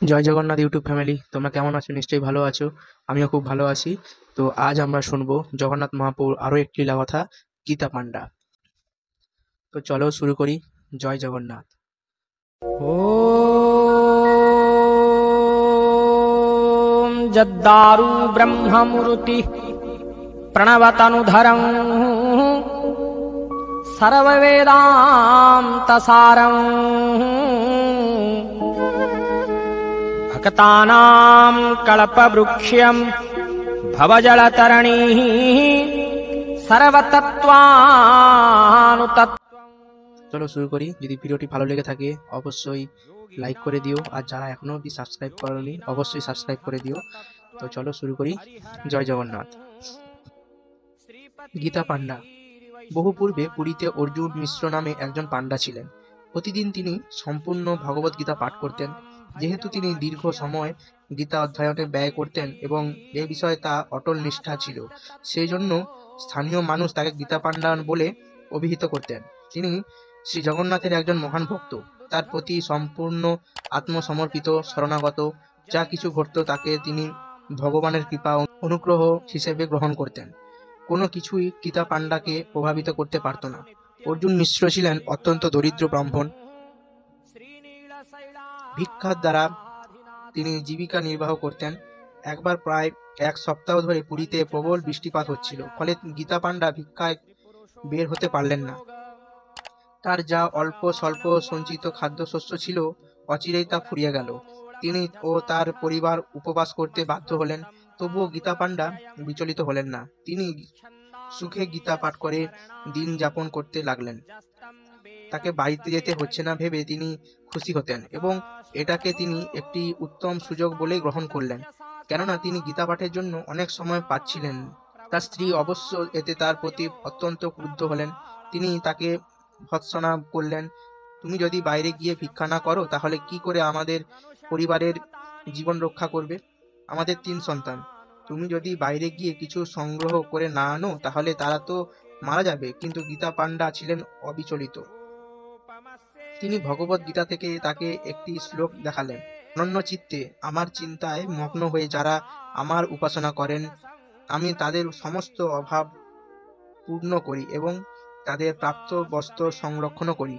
জয় Jagannath YouTube family, তোমরা কেমন আছো? নিশ্চয়ই ভালো আছো। আমিও খুব ভালো আছি। তো আজ আমরা শুনব জগন্নাথ মহাপুর আরও একটি কথা গীতা পাণ্ডা। তো চলো শুরু করি, জয় জগন্নাথ। ও যদ্দারু ব্রহ্মমূর্তি প্রণবতনুধরম সর্ববেদান্তসারম भक्तानां कल्पवृक्ष्यम् भवजलतरणिः सर्वतत्त्वानुतत् চলো শুরু করি যদি ভিডিওটি ভালো লেগে থাকে অবশ্যই লাইক করে দিও আর যারা এখনো অব্দি সাবস্ক্রাইব করনি অবশ্যই সাবস্ক্রাইব করে দিও তো চলো শুরু করি জয় জগন্নাথ গীতা পান্ডা বহু পূর্বে পুরীতে অর্জুন মিশ্র নামে একজন পান্ডা ছিলেন প্রতিদিন তিনি সম্পূর্ণ ভগবত গীতা পাঠ করতেন যেহেতু তিনি দীর্ঘ সময় গীতা অধ্যয়নে ব্যয় করতেন এবং এ বিষয়ে তা অটল নিষ্ঠা ছিল সেই জন্য স্থানীয় মানুষ তাকে গীতা পান্ডা বলে অভিহিত করতেন। তিনি শ্রী জগন্নাথের একজন মহান ভক্ত। তার প্রতি সম্পূর্ণ আত্মসমর্পিত, শরণাগত, যা কিছু ঘটত তাকে তিনি ভগবানের কৃপা অনুগ্রহ হিসেবে গ্রহণ করতেন। কোনো কিছুই গীতা পাণ্ডাকে প্রভাবিত করতে পারত না। অর্জুন মিশ্র ছিলেন অত্যন্ত দরিদ্র ব্রাহ্মণ। ভিক্ষার দ্বারা তিনি জীবিকা নির্বাহ করতেন। একবার প্রায় এক সপ্তাহ ধরে পুরীতে প্রবল বৃষ্টিপাত হচ্ছিল, ফলে গীতা পান্ডা ভিক্ষায় বের হতে পারলেন না। তার যা অল্প স্বল্প সঞ্চিত খাদ্যশস্য ছিল, অচিরেই তা ফুরিয়ে গেল। তিনি ও তার পরিবার উপবাস করতে বাধ্য হলেন, তবুও গীতা পান্ডা বিচলিত হলেন না। তিনি সুখে গীতা পাঠ করে দিন যাপন করতে লাগলেন। তাকে বাড়িতে যেতে হচ্ছে না ভেবে তিনি খুশি হতেন এবং এটাকে তিনি একটি উত্তম সুযোগ বলে গ্রহণ করলেন। কেননা তিনি গীতা পাঠের জন্য অনেক সময় পাচ্ছিলেন। তার স্ত্রী অবশ্য এতে তার প্রতি অত্যন্ত ক্রুদ্ধ হলেন। তিনি তাকে ভৎসনা করলেন, তুমি যদি বাইরে গিয়ে ভিক্ষা না করো, তাহলে কি করে আমাদের পরিবারের জীবন রক্ষা করবে? আমাদের তিন সন্তান। তুমি যদি বাইরে গিয়ে কিছু সংগ্রহ করে না আনো, তাহলে তারা তো মারা যাবে। কিন্তু গীতা পান্ডা ছিলেন অবিচলিত। তিনি ভগবত গীতা থেকে তাকে একটি শ্লোক দেখালেন। অনন্য চিত্তে আমার চিন্তায় মগ্ন হয়ে যারা আমার উপাসনা করেন, আমি তাদের সমস্ত অভাব পূর্ণ করি এবং তাদের প্রাপ্ত বস্ত্র সংরক্ষণ করি।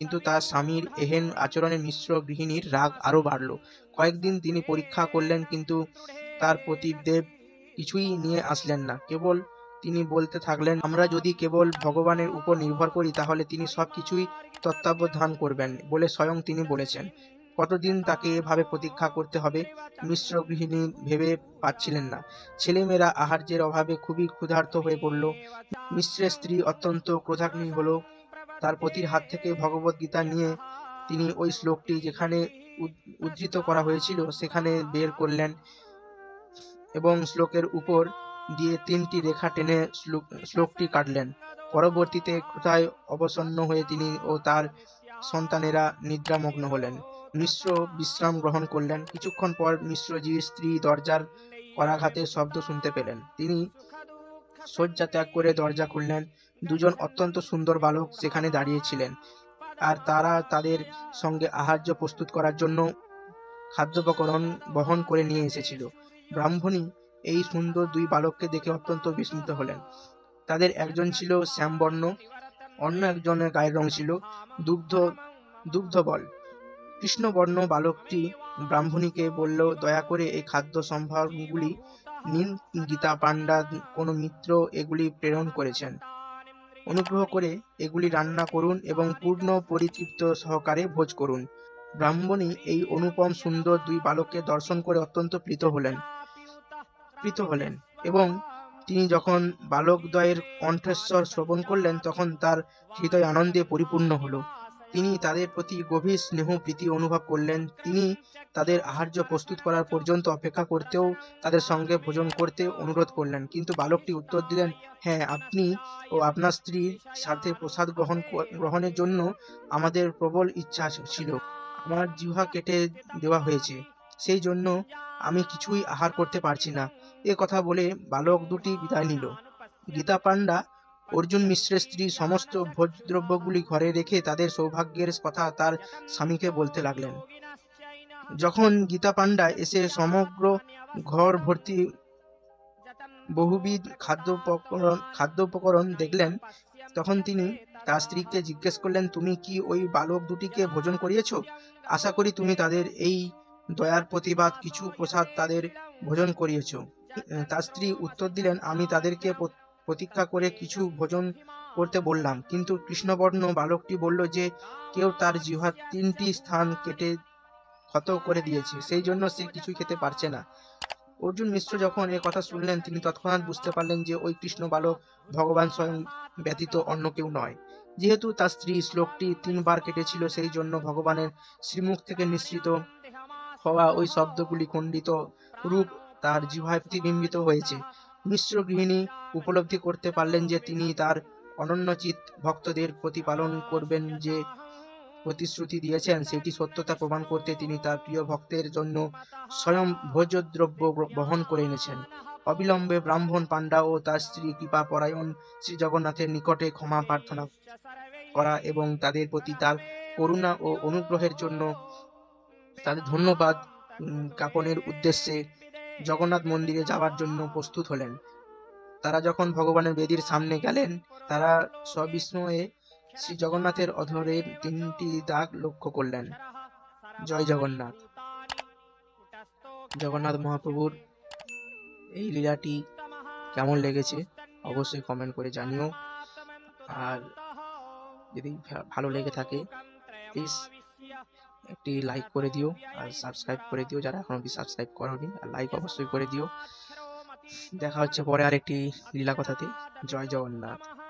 কিন্তু তার স্বামীর এহেন আচরণে মিশ্র গৃহিণীর রাগ আরও বাড়ল। কয়েকদিন তিনি পরীক্ষা করলেন, কিন্তু তার প্রতিদেব কিছুই নিয়ে আসলেন না। কেবল তিনি বলতে থাকলেন, আমরা যদি কেবল ভগবানের উপর নির্ভর করি, তাহলে তিনি সবকিছুই তত্ত্বাবধান করবেন বলে স্বয়ং তিনি বলেছেন। কতদিন তাকে এভাবে প্রতীক্ষা করতে হবে? মিশ্র গৃহিণী ভেবে পাচ্ছিলেন না। ছেলেমেয়েরা আহার্যের অভাবে খুবই ক্ষুধার্ত হয়ে পড়ল। মিশ্রের স্ত্রী অত্যন্ত ক্রোধাগ্নি হল। তার পতির হাত থেকে ভগবত গীতা নিয়ে তিনি ওই শ্লোকটি যেখানে উদ- উদ্ধৃত করা হয়েছিল, সেখানে বের করলেন এবং শ্লোকের উপর দিয়ে তিনটি রেখা টেনে শ্লোক, শ্লোকটি কাটলেন। পরবর্তীতে ক্ষুধায় অবসন্ন হয়ে তিনি ও তার সন্তানেরা নিদ্রামগ্ন হলেন। মিশ্র বিশ্রাম গ্রহণ করলেন। কিছুক্ষণ পর মিশ্রজির স্ত্রী দরজার করাঘাতের শব্দ শুনতে পেলেন। তিনি শয্যা ত্যাগ করে দরজা খুললেন। দুজন অত্যন্ত সুন্দর বালক সেখানে দাঁড়িয়েছিলেন আর তারা তাদের সঙ্গে আহার্য প্রস্তুত করার জন্য খাদ্যোপকরণ বহন করে নিয়ে এসেছিল। ব্রাহ্মণী এই সুন্দর দুই বালককে দেখে অত্যন্ত বিস্মিত হলেন। তাদের একজন ছিল শ্যামবর্ণ, অন্য একজনের গায়ের রং ছিল দুগ্ধ, দুগ্ধবল। কৃষ্ণবর্ণ বালকটি ব্রাহ্মণীকে বলল, দয়া করে এই খাদ্য সম্ভারগুলি নিন। গীতা পান্ডা কোনো মিত্র এগুলি প্রেরণ করেছেন। অনুগ্রহ করে এগুলি রান্না করুন এবং পূর্ণ পরিতৃপ্ত সহকারে ভোজ করুন। ব্রাহ্মণী এই অনুপম সুন্দর দুই বালককে দর্শন করে অত্যন্ত প্রীত হলেন। প্রীত হলেন এবং তিনি যখন বালকদ্বয়ের কণ্ঠস্বর শ্রবণ করলেন, তখন তার হৃদয় আনন্দে পরিপূর্ণ হলো। তিনি তাদের প্রতি গভীর স্নেহ প্রীতি অনুভব করলেন। তিনি তাদের আহার্য প্রস্তুত করার পর্যন্ত অপেক্ষা করতেও তাদের সঙ্গে ভোজন করতে অনুরোধ করলেন। কিন্তু বালকটি উত্তর দিলেন হ্যাঁ আপনি ও আপনার স্ত্রীর সাথে প্রসাদ গ্রহণ গ্রহণের জন্য আমাদের প্রবল ইচ্ছা ছিল। আমার জিহ্বা কেটে দেওয়া হয়েছে। সেই জন্য আমি কিছুই আহার করতে পারছি না। এ কথা বলে বালক দুটি বিদায় নিল। গীতা পান্ডা অর্জুন মিশ্রের স্ত্রী, সমস্ত ভোজদ্রব্যগুলি ঘরে রেখে তাদের সৌভাগ্যের কথা তার স্বামীকে বলতে লাগলেন। যখন গীতা পান্ডা এসে সমগ্র ঘর ভর্তি বহুবিধ খাদ্য উপকরণ খাদ্য উপকরণ দেখলেন, তখন তিনি তার স্ত্রীকে জিজ্ঞেস করলেন, তুমি কি ওই বালক দুটিকে ভোজন করিয়েছ? আশা করি তুমি তাদের এই দয়ার প্রতিবাদ কিছু প্রসাদ তাদের ভোজন করিয়েছ। তার স্ত্রী উত্তর দিলেন, আমি তাদেরকে প্রতীক্ষা করে কিছু ভোজন করতে বললাম। কিন্তু কৃষ্ণবর্ণ বালকটি বলল যে, কেউ তার জিহার তিনটি স্থান কেটে ক্ষত করে দিয়েছে। সেই জন্য সে কিছুই খেতে পারছে না। অর্জুন মিশ্র যখন এ কথা শুনলেন, তিনি তৎক্ষণাৎ বুঝতে পারলেন যে, ওই কৃষ্ণ বালক ভগবান স্বয়ং ব্যতীত অন্য কেউ নয়। যেহেতু তার স্ত্রী শ্লোকটি তিনবার কেটেছিল, সেই জন্য ভগবানের শ্রীমুখ থেকে নিঃসৃত হওয়া ওই শব্দগুলি খণ্ডিত রূপ তার জিহায় প্রতিবিম্বিত হয়েছে। মিশ্র গৃহিণী উপলব্ধি করতে পারলেন যে তিনি তার অনন্যচিত ভক্তদের প্রতিপালন করবেন যে প্রতিশ্রুতি দিয়েছেন, সেটি সত্যতা প্রমাণ করতে তিনি তার প্রিয় ভক্তের জন্য স্বয়ং ভোজ্যদ্রব্য বহন করে এনেছেন। অবিলম্বে ব্রাহ্মণ পাণ্ডা ও তার স্ত্রী কৃপা পরায়ণ শ্রী জগন্নাথের নিকটে ক্ষমা প্রার্থনা করা এবং তাদের প্রতি তার করুণা ও অনুগ্রহের জন্য তাদের ধন্যবাদ জ্ঞাপনের উদ্দেশ্যে জগন্নাথ মন্দিরে যাওয়ার জন্য প্রস্তুত হলেন। তারা যখন ভগবানের বেদির সামনে গেলেন, তারা সবিস্ময়ে শ্রী জগন্নাথের অধরে তিনটি দাগ লক্ষ্য করলেন। জয় জগন্নাথ। জগন্নাথ মহাপ্রভুর এই লীলাটি কেমন লেগেছে অবশ্যই কমেন্ট করে জানিও। আর যদি ভালো লেগে থাকে প্লিজ একটি লাইক করে দিও আর সাবস্ক্রাইব করে দিও যারা এখনও সাবস্ক্রাইব করোনি, আর লাইক অবশ্যই করে দিও। দেখা হচ্ছে পরে আরেকটি লীলা কথাতে। জয় জগন্নাথ।